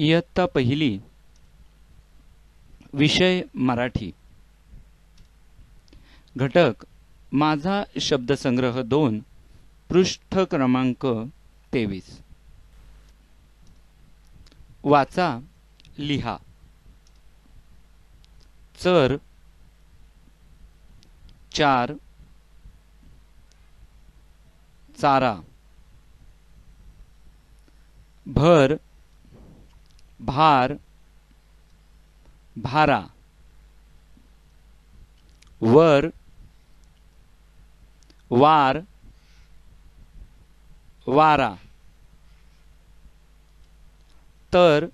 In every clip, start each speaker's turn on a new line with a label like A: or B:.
A: इयत्ता पहिली विषय मराठी. घटक माझा शब्दसंग्रह दोन पृष्ठ क्रमांक तेवीस. वाचा लिहा. चर चार चारा. भर भार भारा. वर वार वारा. तर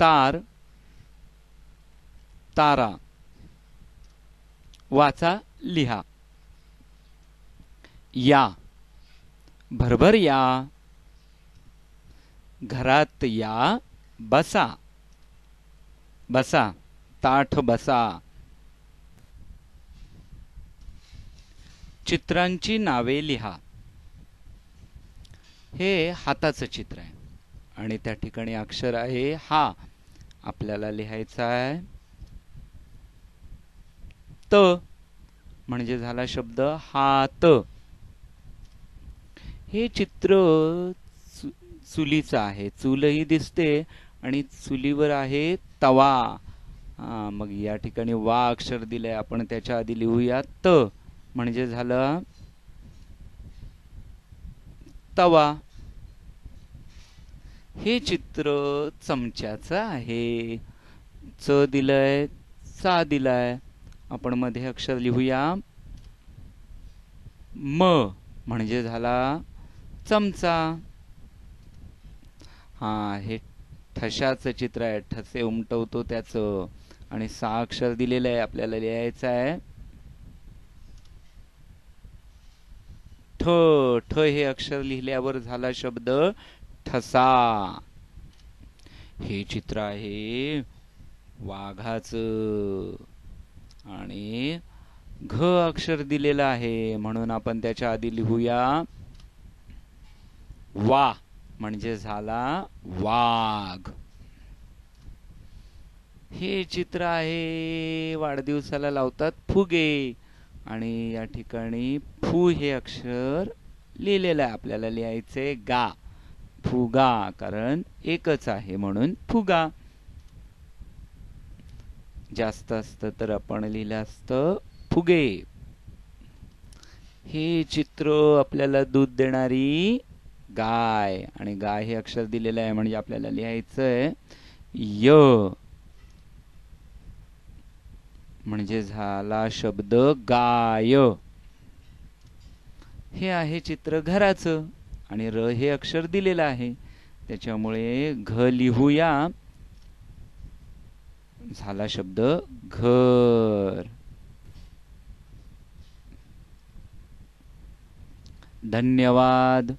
A: तार तारा. वाचा लिहा. या. भरभर या. घरात या बसा. बसा. ताठ बसा. चित्रांची नावे लिहा. हे हाताचं चित्र आहे. आणि त्या ठिकाणी अक्षर आहे हा. आपल्याला लिहायचा आहे. त म्हणजे झाला शब्द हात. हे चित्र चुलीचं आहे. चूलही दिसते आणि चुलीवर आहे तवा. हा मग या ठिकाणी वा अक्षर दिलंय. आपण त्याच्या आधी लिहूया त. म्हणजे झालं तवा. हे चित्र चमच्याचं आहे. च दिलंय चा दिलाय. आपण मध्ये अक्षर लिहूया. म म्हणजे झाला चमचा. हा हे ठशाचं चित्र आहे. ठसे उमटवतो त्याचं. आणि सहा अक्षर दिलेलं आहे आपल्याला लिहायचं आहे. ठ ठ हे अक्षर लिहिल्यावर झाला शब्द ठसा. हे चित्र आहे वाघाच. आणि घ अक्षर दिलेलं आहे म्हणून आपण त्याच्या आधी लिहूया. वा. म्हणजे झाला वाघ. हे चित्र आहे वाढदिवसाला लावतात फुगे. आणि या ठिकाणी फू हे अक्षर लिहिलेलं आहे आपल्याला लिहायचे गा. फुगा कारण एकच आहे म्हणून फुगा. जास्त असतं तर आपण लिहिलं असतं फुगे. हे चित्र आपल्याला दूध देणारी गाय. आणि गाय हे अक्षर दिलेलं आहे म्हणजे आपल्याला लिहायचंय य. म्हणजे झाला शब्द गाय. हे आहे चित्र घराचं. आणि र हे अक्षर दिलेलं आहे. त्याच्यामुळे घ लिहूया. झाला शब्द घर. धन्यवाद.